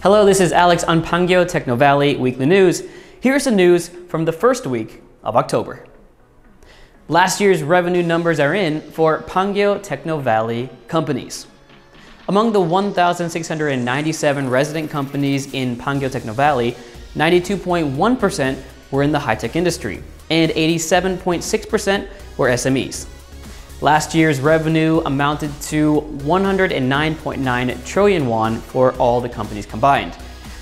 Hello, this is Alex on Pangyo Techno Valley Weekly News. Here's the news from the first week of October. Last year's revenue numbers are in for Pangyo Techno Valley companies. Among the 1,697 resident companies in Pangyo Techno Valley, 92.1% were in the high-tech industry, and 87.6% were SMEs. Last year's revenue amounted to 109.9 trillion won for all the companies combined.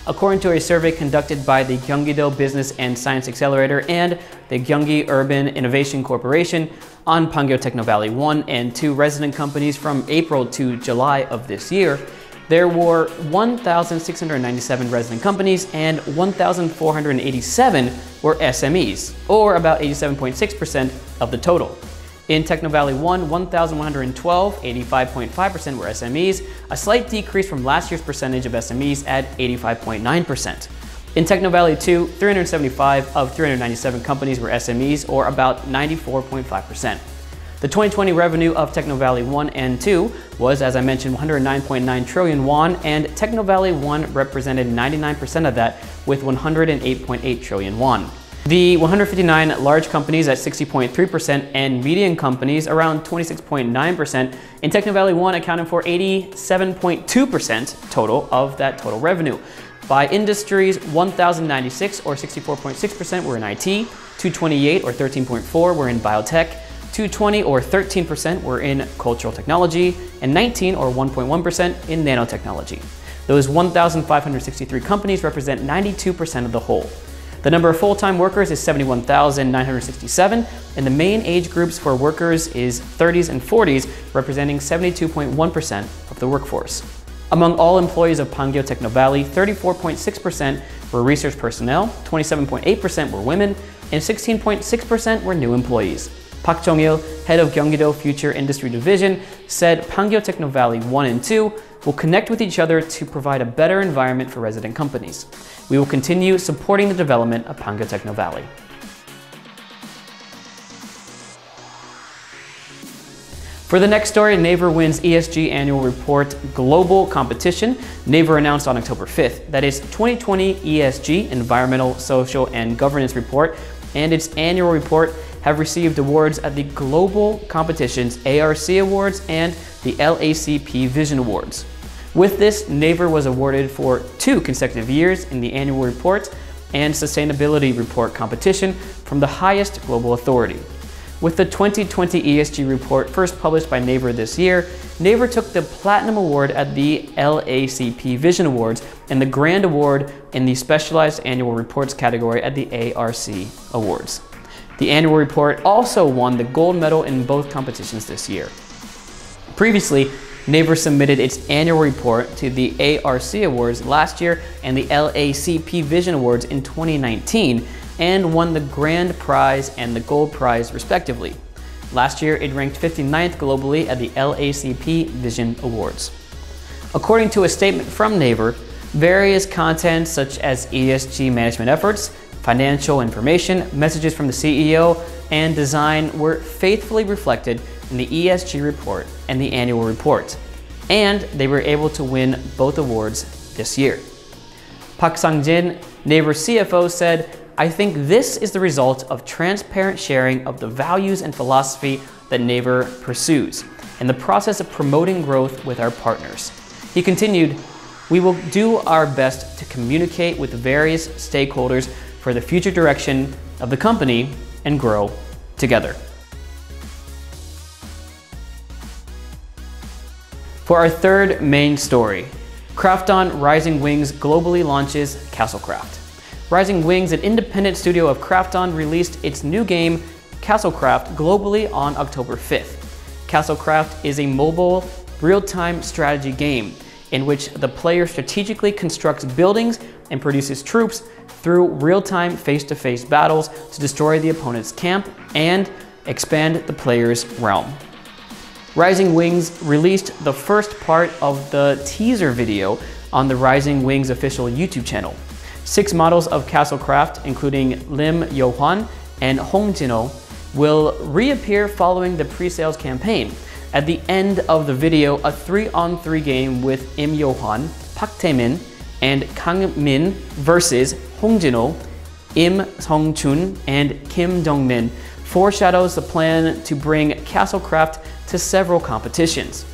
According to a survey conducted by the Gyeonggi-do Business and Science Accelerator and the Gyeonggi Urban Innovation Corporation on Pangyo Techno Valley 1 and 2 resident companies from April to July of this year, there were 1,697 resident companies and 1,487 were SMEs, or about 87.6% of the total. In Techno Valley 1, 1,112, 85.5% were SMEs, a slight decrease from last year's percentage of SMEs at 85.9%. In Techno Valley 2, 375 of 397 companies were SMEs, or about 94.5%. The 2020 revenue of Techno Valley 1 and 2 was, as I mentioned, 109.9 trillion won, and Techno Valley 1 represented 99% of that with 108.8 trillion won. The 159 large companies at 60.3% and median companies around 26.9%. In Techno Valley 1 accounted for 87.2% total of that total revenue. By industries, 1,096 or 64.6% were in IT, 228 or 13.4 were in biotech, 220 or 13% were in cultural technology, and 19 or 1.1% in nanotechnology. Those 1,563 companies represent 92% of the whole. The number of full-time workers is 71,967, and the main age groups for workers is 30s and 40s, representing 72.1% of the workforce. Among all employees of Pangyo Techno Valley, 34.6% were research personnel, 27.8% were women, and 16.6% were new employees. Pak Jong-il, head of Gyeonggi-do Future Industry Division, said Pangyo Techno Valley 1 and 2 will connect with each other to provide a better environment for resident companies. We will continue supporting the development of Pangyo Techno Valley. For the next story, Naver wins ESG Annual Report Global Competition. Naver announced on October 5th that its 2020 ESG Environmental, Social, and Governance Report and its annual report have received awards at the Global Competitions ARC Awards and the LACP Vision Awards. With this, Naver was awarded for two consecutive years in the annual report and sustainability report competition from the highest global authority. With the 2020 ESG report first published by Naver this year, Naver took the Platinum Award at the LACP Vision Awards and the Grand Award in the Specialized Annual Reports category at the ARC Awards. The annual report also won the gold medal in both competitions this year. Previously, Naver submitted its annual report to the ARC Awards last year and the LACP Vision Awards in 2019 and won the Grand Prize and the Gold Prize respectively. Last year, it ranked 59th globally at the LACP Vision Awards. According to a statement from Naver, various content such as ESG management efforts, financial information, messages from the CEO, and design were faithfully reflected in the ESG report and the annual report. And they were able to win both awards this year. Park Sang-jin, Naver CFO, said, I think this is the result of transparent sharing of the values and philosophy that Naver pursues and the process of promoting growth with our partners. He continued, we will do our best to communicate with various stakeholders for the future direction of the company and grow together. For our third main story, Krafton Rising Wings globally launches Castlecraft. Rising Wings, an independent studio of Krafton, released its new game, Castlecraft, globally on October 5th. Castlecraft is a mobile, real-time strategy game in which the player strategically constructs buildings and produces troops through real-time face-to-face battles to destroy the opponent's camp and expand the player's realm. Rising Wings released the first part of the teaser video on the Rising Wings official YouTube channel. Six models of Castlecraft, including Lim Yo-hwan and Hong Jin-ho, oh, will reappear following the pre-sales campaign. At the end of the video, a three-on-three game with Im Yo-hwan, Park Tae-min, and Kang Min versus Hong Jin-ho, oh, Im Song-chun, and Kim Dong-min foreshadows the plan to bring Castlecraft to several competitions.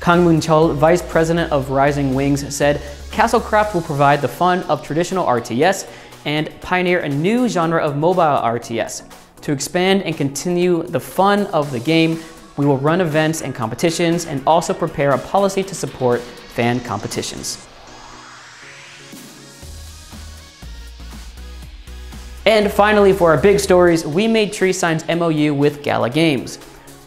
Kang Moon-chul, vice president of Rising Wings, said Castlecraft will provide the fun of traditional RTS and pioneer a new genre of mobile RTS. To expand and continue the fun of the game, we will run events and competitions and also prepare a policy to support fan competitions. And finally, for our big stories, Wemade Tree signs MOU with Gala Games.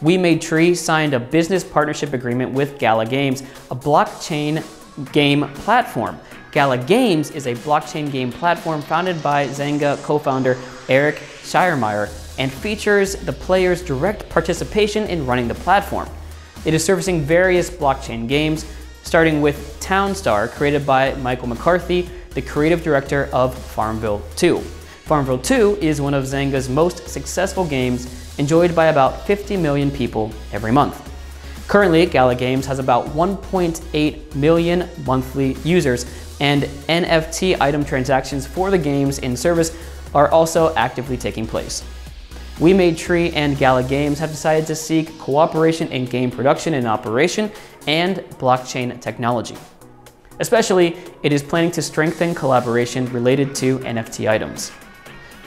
Wemade Tree signed a business partnership agreement with Gala Games, a blockchain game platform. Gala Games is a blockchain game platform founded by Zynga co-founder Eric Schiermeyer and features the player's direct participation in running the platform. It is servicing various blockchain games, starting with Townstar, created by Michael McCarthy, the creative director of Farmville 2. Farmville 2 is one of Zynga's most successful games, enjoyed by about 50 million people every month. Currently, Gala Games has about 1.8 million monthly users, and NFT item transactions for the games in service are also actively taking place. Wemade Tree and Gala Games have decided to seek cooperation in game production and operation and blockchain technology. Especially, it is planning to strengthen collaboration related to NFT items.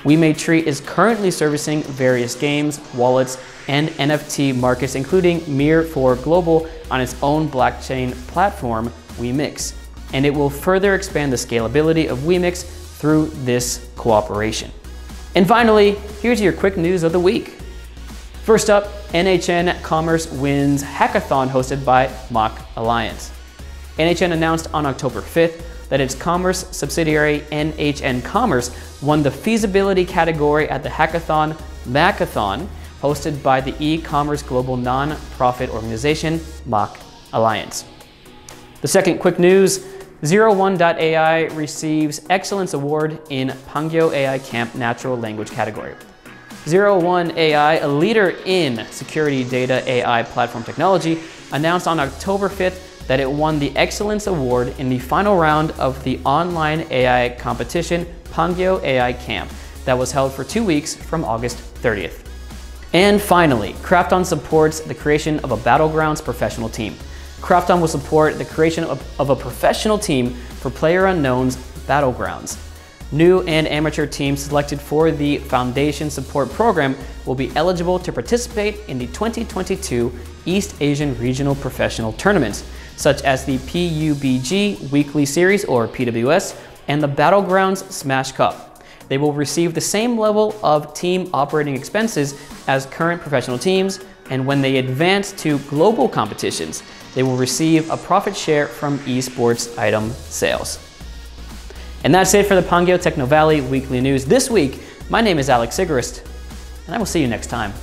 We Tree is currently servicing various games, wallets, and NFT markets, including Mir4 Global on its own blockchain platform, WeMix. And it will further expand the scalability of WeMix through this cooperation. And finally, here's your quick news of the week. First up, NHN Commerce wins hackathon hosted by Mach Alliance. NHN announced on October 5th that its commerce subsidiary NHN Commerce won the feasibility category at the hackathon Macathon hosted by the e-commerce global non-profit organization Mach Alliance. The second quick news, 01.ai receives Excellence Award in Pangyo AI Camp Natural Language category. 01 AI, a leader in security data AI platform technology, announced on October 5th that it won the Excellence Award in the final round of the online AI competition Pangyo AI Camp that was held for two weeks from August 30th. And finally, Krafton supports the creation of a Battlegrounds professional team. Krafton will support the creation of, of a professional team for PlayerUnknown's Battlegrounds. New and amateur teams selected for the Foundation Support Program will be eligible to participate in the 2022 East Asian Regional Professional Tournaments, such as the PUBG Weekly Series or PWS and the Battlegrounds Smash Cup. They will receive the same level of team operating expenses as current professional teams, and when they advance to global competitions, they will receive a profit share from esports item sales. And that's it for the Pangyo Technovalley Weekly News this week. My name is Alex Sigarist, and I will see you next time.